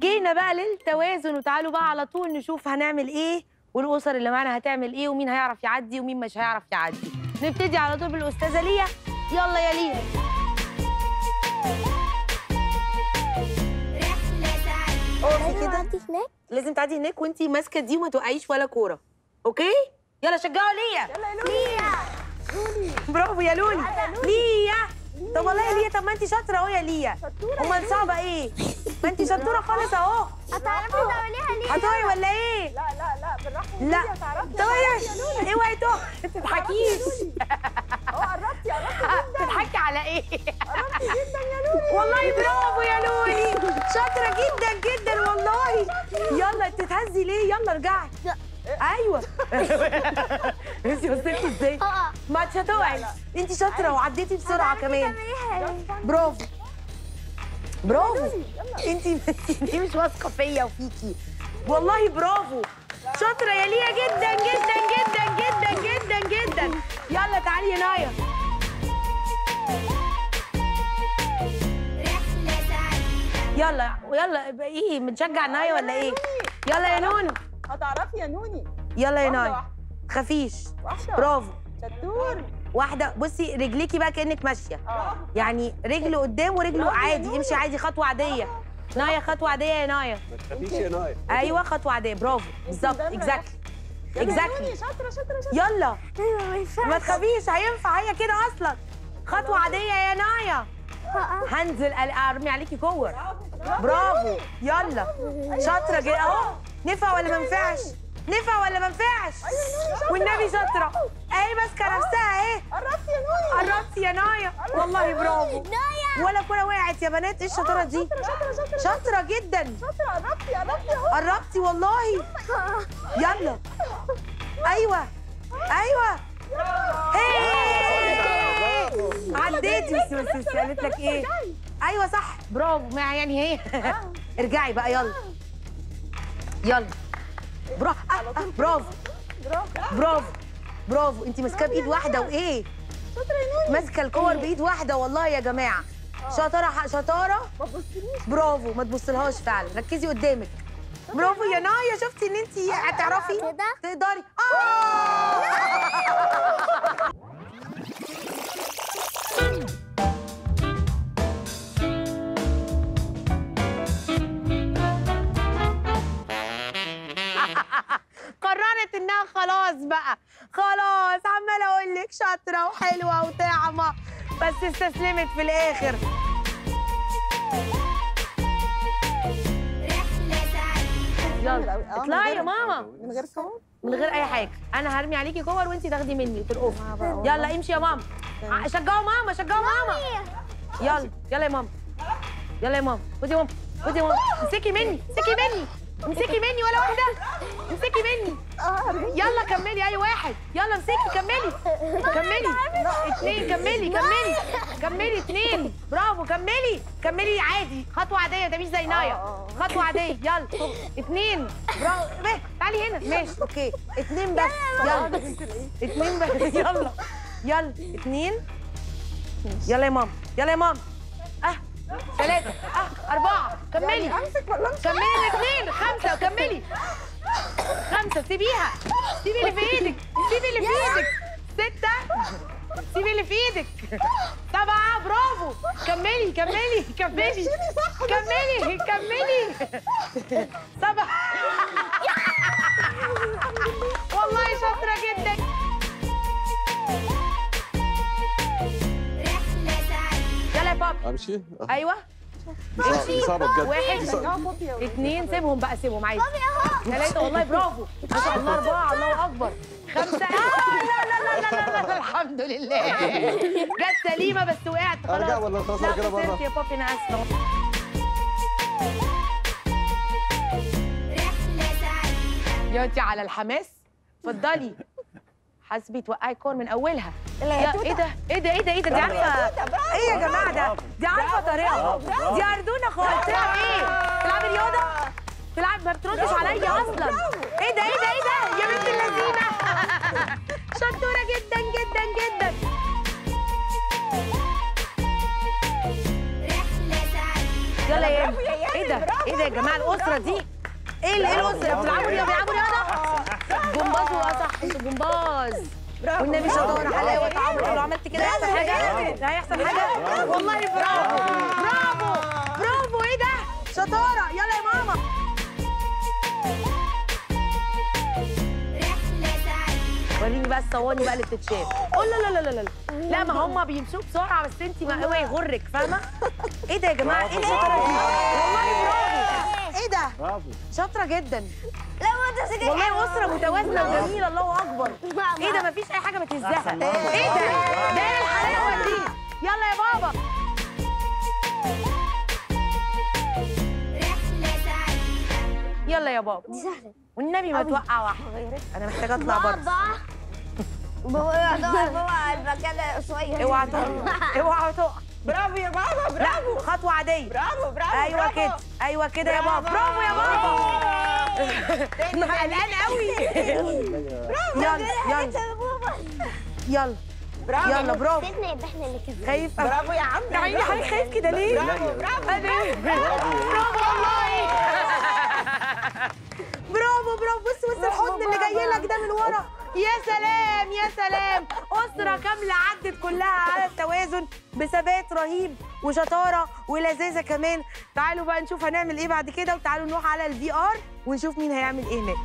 جينا بقى للتوازن وتعالوا بقى على طول نشوف هنعمل إيه والأسر اللي معانا هتعمل إيه ومين هيعرف يعدي ومين مش هيعرف يعدي. نبتدي على طول بالأستاذة ليا. يلا يا ليا اقفي كده هناك. لازم تعدي هناك وأنتي ماسكة دي وما توقعيش ولا كورة. أوكي؟ يلا شجعوا ليا. ليا. برافو يا لولي. ليا. طب والله يا ليا طب ما انت شاطرة اهو يا ليا. امال صعبة إيه؟ ما انت شطورة خالص اهو. هتعرفي تعمليها ليه هتقعي ولا إيه؟ لا لا لا بالراحة لا. تعرفي طيب اوعي تقعي ما تضحكيش آه قربتي قربتي تضحكي على إيه؟ قربتي جدا يا لولي. والله برافو يا لولي. شاطرة جدا جدا والله. يلا تتهزي ليه؟ يلا ارجعي. أيوه. انت وصلتي إزاي آه ما انت هتقعي انت شاطرة وعديتي بسرعة كمان. برافو. برافو. انت انت مش واثقة فيا وفيكي. والله برافو. شاطرة يا ليا جدا جدا جدا جدا جدا جدا. يلا تعالي يا نايا. يلا يلا إيه بنشجع نايا ولا إيه؟ يلا يا نونو هتعرفي يا نوني؟ يلا يا. خفيش. واحدة برافو. شطور. واحدة. بصي رجليكي بقى كأنك ماشية. آه. يعني رجل قدام يا عادي. امشي عادي. خطوة عادية. نايا خطوة عادية يا نايا. ما تخافيش يا نايا. أيوه خطوة عادية. برافو. بالظبط. اكزاكتلي نوني اكزاكتلي شاطرة شاطرة شاطرة. يلا. أيوه ما ينفعش. ما تخافيش. هينفع. هي كده أصلا. خطوة عادية يا نايا. هنزل أل- ارمي عليكي. كور برافو يلا. شاطرة جدا أهو. نفع ولا ما ينفعش نفع ولا ما ينفعش والنبي شاطرة. اهي ماسكه نفسها اهي قربتي يا نوني قربتي يا نايا والله برافو. نايا ولا كوره وقعت يا بنات. إيه الشطارة دي؟ شاطرة شاطرة شاطرة جدا. شاطرة قربتي قربتي اهو قربتي والله. يلا. أيوه. أيوه. عديتي بس بس بس قالت لك إيه؟ أيوه صح. برافو. ما يعني هي ارجعي بقى يلا. يلا. برافو. آه، آه، برافو. برافو. برافو. برافو. انت ماسكاه بإيد واحدة وإيه؟ شاطرة يا نوني ماسكة الكور بإيد واحدة والله يا جماعة. شطارة ح- شطارة. ما تبصليش. برافو. ما تبصلهاش فعلا. ركزي قدامك. برافو يا نايا. شفتي ان انت هتعرفي؟ تقدري. آه! لك شاطرة وحلوة وطعمة بس استسلمت في الآخر. يلا. اطلعي يا ماما. من غير كور من غير أي حاجة. أنا هرمي عليكي كور وانت تاخدي مني ترقفي يلا امشي يا ماما. شجعوا ماما شجعوا ماما. يلا يلا يا ماما. يلا يا ماما. خدي يا ماما. خدي يا ماما. امسكي مني امسكي مني. امسكي مني ولا واحدة. امسكي مني. يلا كملي أي واحد. يلا امسكي كملي. كملي. اتنين كملي كملي. كملي اتنين. برافو كملي. كملي عادي. خطوة عادية ده مش زي نايا. خطوة عادية. يلا. اتنين. برافو. إيه، تعالي هنا. ماشي. أوكي. اتنين بس. يلا. اتنين بس. يلا. يلا. اتنين. يلا يا ماما. يلا يا ماما. آه. ثلاثة آه أربعة. كملي. أمسك ولا أمسك؟ كملي. الاثنين خمسة. وكملي. خمسة. سيبيها. سيبي اللي في إيدك. سيبي اللي في إيدك. ستة. سيبي اللي في إيدك. سبعة. برافو. كملي. كملي. كملي. كملي. كملي. سبعة. والله شاطرة جدا. يلا يا بابا. أمشي؟ آه. دي صعبة بجد. واحد. اثنين سيبهم بقى سيبهم عادي. ثلاثة والله برافو. ما شاء الله أربعة الله أكبر. خمسة. آه لا لا لا لا لا, لا. الحمد لله. جت سليمة بس وقعت خلاص. أرجع ولا خلاص؟ كده بره؟ خسرت يا بابي أنا آسفة. يا على الحماس؟ اتفضلي. حاسبي توقعي الكور من أولها. إيه ده؟ إيه ده؟ إيه ده؟ إيه ده؟ دي عارفة. إيه يا جماعة ده؟ دي عارفة طريقة. دي اردونه خالص. تلعب إيه؟ تلعبي رياضة؟ تلعب ما بتردش عليا أصلا. إيه ده؟ إيه ده؟ إيه ده؟ يا بنت اللذينة. شطورة جدا جدا جدا. يلا يا إيه ده؟ إيه ده يا جماعة؟ الأسرة دي. إيه إيه الأسرة؟ بتلعبوا رياضة؟ بيلعبوا رياضة؟ جمباز وصح جمباز. والنبي شطاره حلاوه طعم لو عملت كده هيحصل حاجة؟ لا هيحصل حاجة؟ والله برافو. برافو. برافو. إيه ده؟ شطاره يلا يا ماما. وريني بقى الصواني بقى اللي بتتشاف. قول لا لا لا لا لا لا. ما هم بيمشوا بسرعة بس انت ما اوعي يغرك فاهمة؟ إيه ده يا جماعة؟ إيه الشطاره دي؟ والله برافو. إيه ده؟ برافو. شاطرة جدا. سكت والله أسرة متوازنة وجميلة الله أكبر. إيه ده مفيش أي حاجة بتهزها إيه ده؟ ده الحلاوة دي. يلا يا بابا. يلا يا بابا. دي سهلة. والنبي ما توقع واحدة أنا محتاجة أطلع بره. بابا. بابا بابا المكان صغير اوعى تقع. اوعى تقع. برافو يا بابا برافو. خطوة عادية. برافو برافو أيوه. كده. أيوه كده يا بابا. برافو يا بابا. قلقان قوي. يلا يلا. يلا. برافو. يلا برافو. إحنا يبقى إحنا اللي كسبنا. خايف. برافو يا عم. يا عيني حضرتك خايف كده ليه؟ برافو برافو. برافو. والله. برافو برافو. بص بص الحضن اللي جاي لك ده من ورا. يا سلام يا سلام. أسرة كاملة عدت كلها على التوازن بثبات رهيب وشطارة ولذاذة كمان. تعالوا بقى نشوف هنعمل إيه بعد كده وتعالوا نروح على ال VR ونشوف مين هيعمل إيه هناك.